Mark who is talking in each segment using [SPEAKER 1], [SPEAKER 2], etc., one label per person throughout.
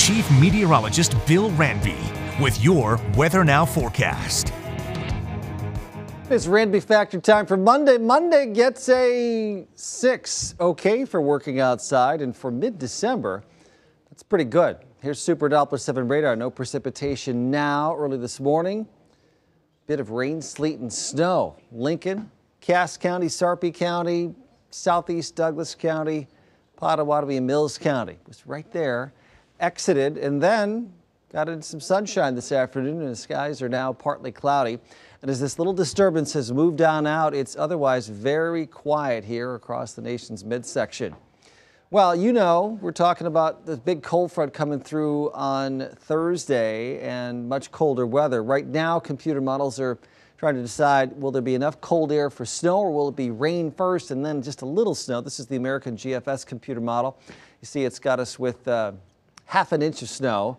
[SPEAKER 1] Chief Meteorologist Bill Randby with your Weather Now forecast.
[SPEAKER 2] It's Randby Factor time for Monday. Monday gets a six, okay for working outside, and for mid-December, that's pretty good. Here's Super Doppler 7 radar. No precipitation now. Early this morning, bit of rain, sleet, and snow. Lincoln, Cass County, Sarpy County, Southeast Douglas County, Pottawattamie, and Mills County. It was right there. Exited and then got into some sunshine this afternoon, and the skies are now partly cloudy. And as this little disturbance has moved on out, it's otherwise very quiet here across the nation's midsection. Well, you know, we're talking about the big cold front coming through on Thursday and much colder weather. Right now, computer models are trying to decide will there be enough cold air for snow or will it be rain first and then just a little snow. This is the American GFS computer model. You see it's got us with uh, half an inch of snow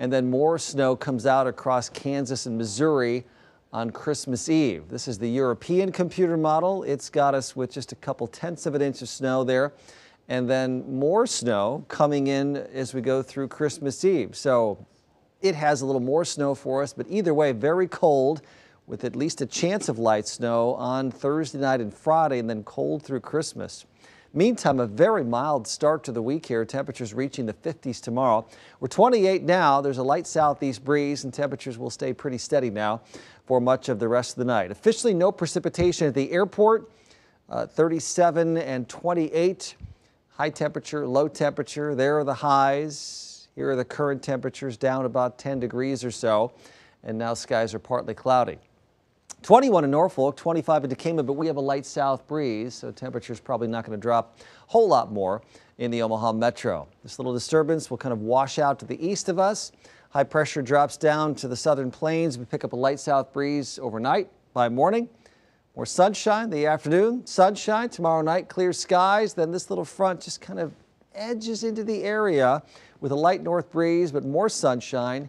[SPEAKER 2] and then more snow comes out across Kansas and Missouri on Christmas Eve. This is the European computer model. It's got us with just a couple tenths of an inch of snow there and then more snow coming in as we go through Christmas Eve. So it has a little more snow for us, but either way, very cold with at least a chance of light snow on Thursday night and Friday and then cold through Christmas. Meantime, a very mild start to the week here. Temperatures reaching the 50s tomorrow. We're 28 now. There's a light southeast breeze and temperatures will stay pretty steady now for much of the rest of the night. Officially no precipitation at the airport. Uh, 37 and 28. High temperature, low temperature. There are the highs. Here are the current temperatures down about 10 degrees or so. And now skies are partly cloudy. 21 in Norfolk, 25 in Decatur, but we have a light south breeze, so temperatures probably not going to drop a whole lot more in the Omaha metro. This little disturbance will kind of wash out to the east of us. High pressure drops down to the southern plains. We pick up a light south breeze overnight by morning. More sunshine the afternoon, sunshine tomorrow night, clear skies. Then this little front just kind of edges into the area with a light north breeze, but more sunshine.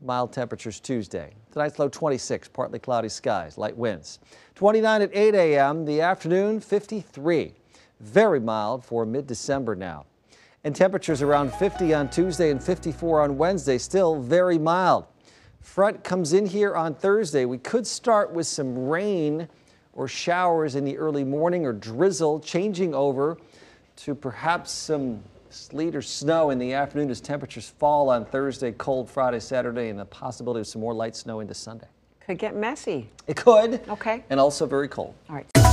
[SPEAKER 2] Mild temperatures Tuesday. Tonight's low 26, partly cloudy skies, light winds. 29 at 8 a.m. The afternoon 53. Very mild for mid-December now. And temperatures around 50 on Tuesday and 54 on Wednesday, still very mild. Front comes in here on Thursday. We could start with some rain or showers in the early morning or drizzle, changing over to perhaps some sleet or snow in the afternoon as temperatures fall on Thursday, cold Friday, Saturday, and the possibility of some more light snow into Sunday.
[SPEAKER 3] Could get messy.
[SPEAKER 2] It could.
[SPEAKER 3] Okay.
[SPEAKER 2] And also very cold.
[SPEAKER 3] All right.